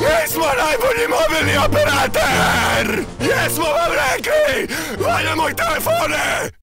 Jest ma najbolniej mobilny operator! Jest ma mam ręki! Mają mój telefony!